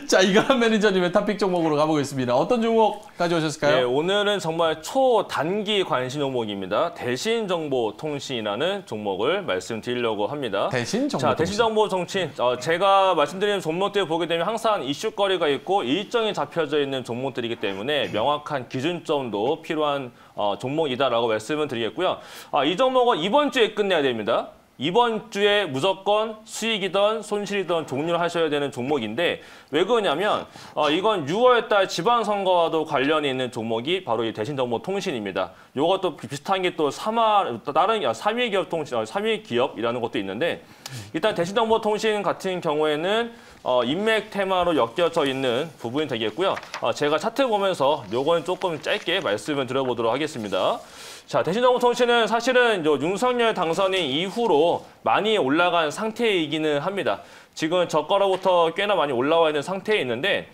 자, 이가람 매니저님의 탑픽 종목으로 가보겠습니다. 어떤 종목 네, 가져오셨을까요? 오늘은 정말 초단기 관심 종목입니다. 대신 정보 통신이라는 종목을 말씀드리려고 합니다. 대신 정보. 자, 대신 정보 통신. 어, 제가 말씀드리는 종목들 보게 되면 항상 이슈거리가 있고 일정이 잡혀져 있는 종목들이기 때문에 명확한 기준점도 필요한 어, 종목이다라고 말씀을 드리겠고요. 아, 이 종목은 이번 주에 끝내야 됩니다. 이번 주에 무조건 수익이든 손실이든 종료를 하셔야 되는 종목인데 왜 그러냐면 어, 이건 6월달 지방선거와도 관련이 있는 종목이 바로 이 대신정보통신입니다. 요것도 비슷한 게또 삼화 다른 3위 기업 통신, 어, 3위 기업이라는 것도 있는데 일단 대신정보통신 같은 경우에는 어, 인맥 테마로 엮여져 있는 부분이 되겠고요. 어, 제가 차트 보면서 요거는 조금 짧게 말씀을 드려보도록 하겠습니다. 자, 대신정보통신은 사실은 요 윤석열 당선인 이후로 많이 올라간 상태이기는 합니다. 지금 저가로부터 꽤나 많이 올라와 있는 상태에 있는데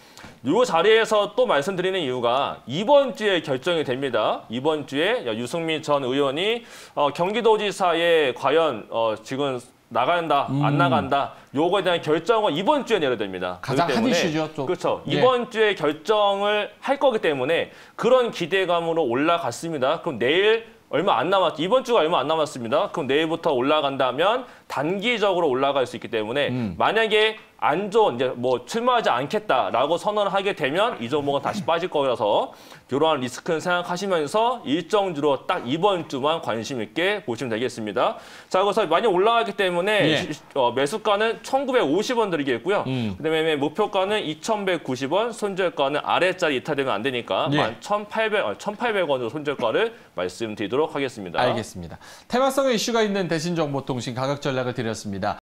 이 자리에서 또 말씀드리는 이유가 이번 주에 결정이 됩니다. 이번 주에 유승민 전 의원이 어, 경기도지사에 과연 어, 지금 나간다, 안 나간다, 요거에 대한 결정을 이번 주에 내려야 됩니다. 가장 핫 이슈죠, 또. 그렇죠. 예. 이번 주에 결정을 할 거기 때문에 그런 기대감으로 올라갔습니다. 그럼 내일 얼마 안 남았, 이번 주가 얼마 안 남았습니다. 그럼 내일부터 올라간다면 단기적으로 올라갈 수 있기 때문에 음. 만약에 안 좋은 이제 뭐 출마하지 않겠다라고 선언을 하게 되면 이 종목은 다시 빠질 거라서 이러한 리스크는 생각하시면서 일정주로 딱 이번 주만 관심 있게 보시면 되겠습니다. 자, 그래서 많이 올라가기 때문에 예. 시- 어, 매수가는 1,950원 드리겠고요. 음. 그다음에 목표가는 2,190원, 손절가는 아래짜리 이탈되면 안 되니까 예. 1,800, 1,800원으로 손절가를 말씀 드리도록 하겠습니다. 알겠습니다. 테마성의 이슈가 있는 대신 정보통신 가격 전략을 드렸습니다.